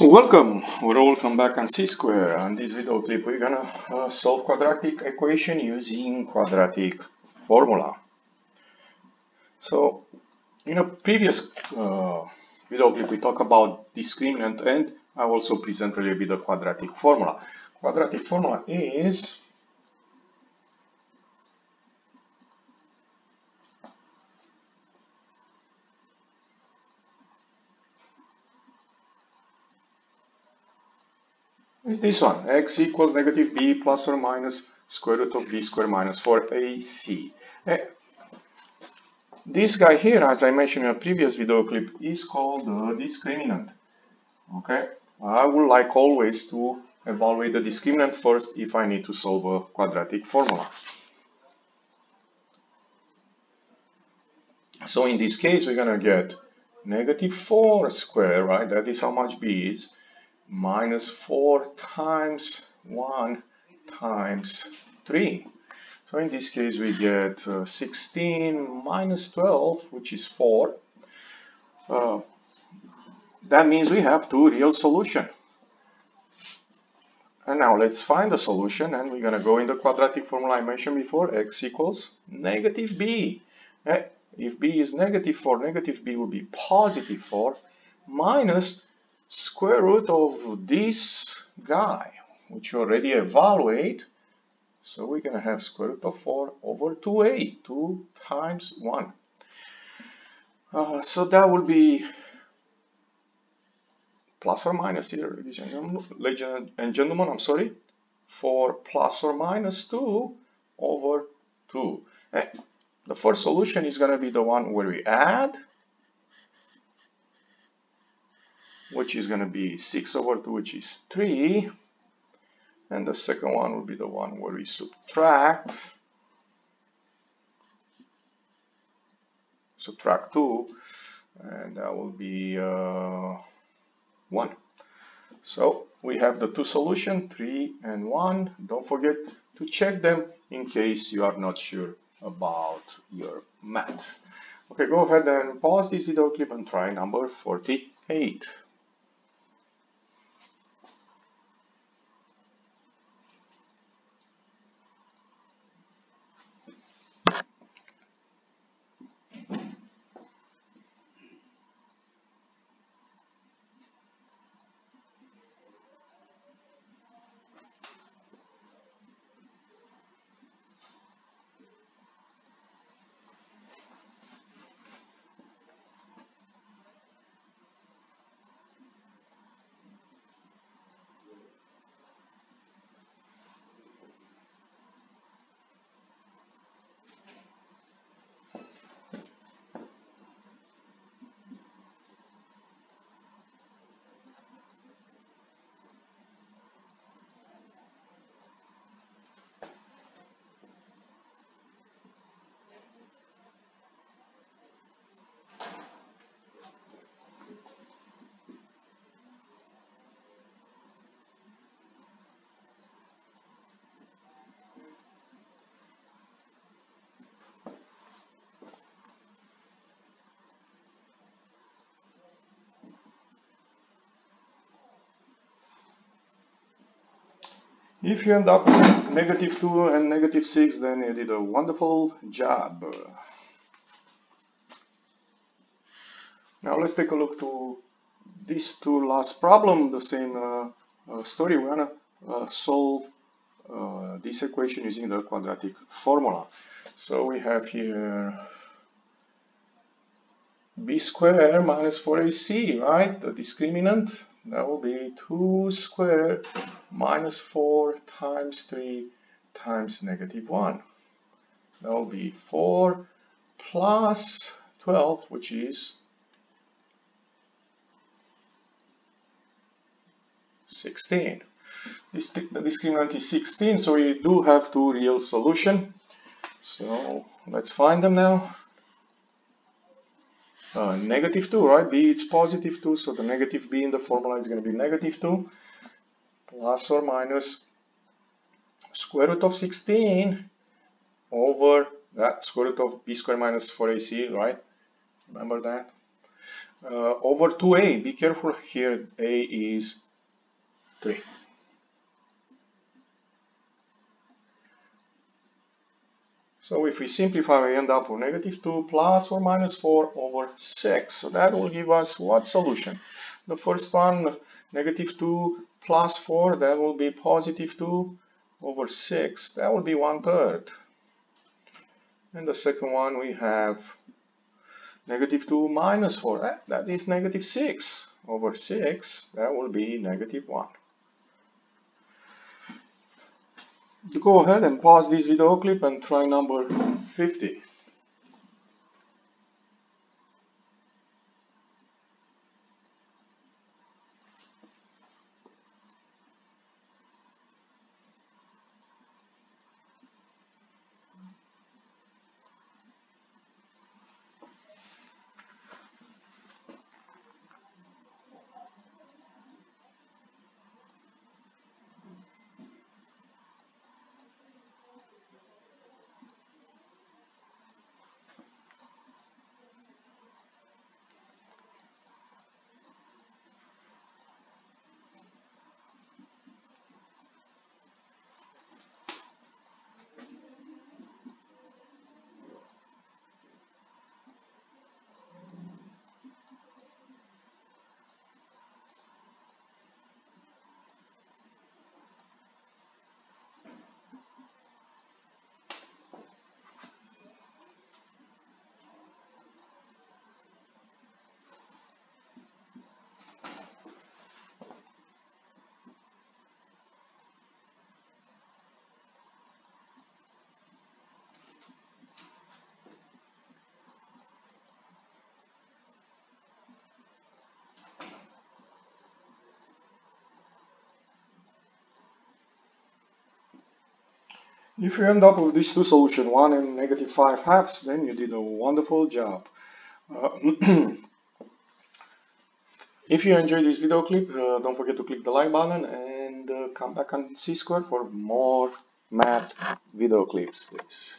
Welcome, we're all come back on C-square. On this video clip we're gonna uh, solve quadratic equation using quadratic formula. So in a previous uh, video clip we talked about discriminant and I also present a little bit the quadratic formula. Quadratic formula is is this one, x equals negative b plus or minus square root of b squared minus 4ac. Uh, this guy here, as I mentioned in a previous video clip, is called the discriminant. Okay, I would like always to evaluate the discriminant first if I need to solve a quadratic formula. So in this case, we're gonna get negative 4 squared, right? That is how much b is minus 4 times 1 times 3. So in this case we get uh, 16 minus 12, which is 4. Uh, that means we have two real solution. And now let's find the solution and we're going to go in the quadratic formula I mentioned before, x equals negative b. Eh, if b is negative 4, negative b will be positive 4 minus square root of this guy, which you already evaluate. So we're going to have square root of 4 over 2a, 2 times 1. Uh, so that will be plus or minus here, ladies and gentlemen, I'm sorry, 4 plus or minus 2 over 2. And eh, the first solution is going to be the one where we add which is going to be 6 over 2, which is 3. And the second one will be the one where we subtract. Subtract 2, and that will be uh, 1. So we have the two solutions, 3 and 1. Don't forget to check them in case you are not sure about your math. Okay, go ahead and pause this video clip and try number 48. If you end up with negative 2 and negative 6, then you did a wonderful job. Now let's take a look to these two last problem, the same uh, uh, story. We're gonna uh, solve uh, this equation using the quadratic formula. So we have here b squared minus 4ac, right? The discriminant that will be 2 squared minus 4 times 3 times negative 1. That will be 4 plus 12, which is 16. This, discriminant is 16, so we do have two real solutions. So let's find them now uh, negative 2, right? b it's positive 2, so the negative b in the formula is going to be negative 2 plus or minus square root of 16 over that square root of b squared minus 4ac, right? Remember that? uh, over 2a. Be careful here, a is 3. So if we simplify, we end up with negative 2 plus or minus 4 over 6. So that will give us what solution? The first one, negative 2 plus 4, that will be positive 2 over 6. That will be one third. And the second one we have negative 2 minus 4. That, is negative 6 over 6. That will be negative 1. Go ahead and pause this video clip and try number 50. If you end up with these two solutions, 1 and negative 5 halves, then you did a wonderful job. Uh, if you enjoyed this video clip, uh, don't forget to click the like button and uh, come back on C-Square for more math video clips, please.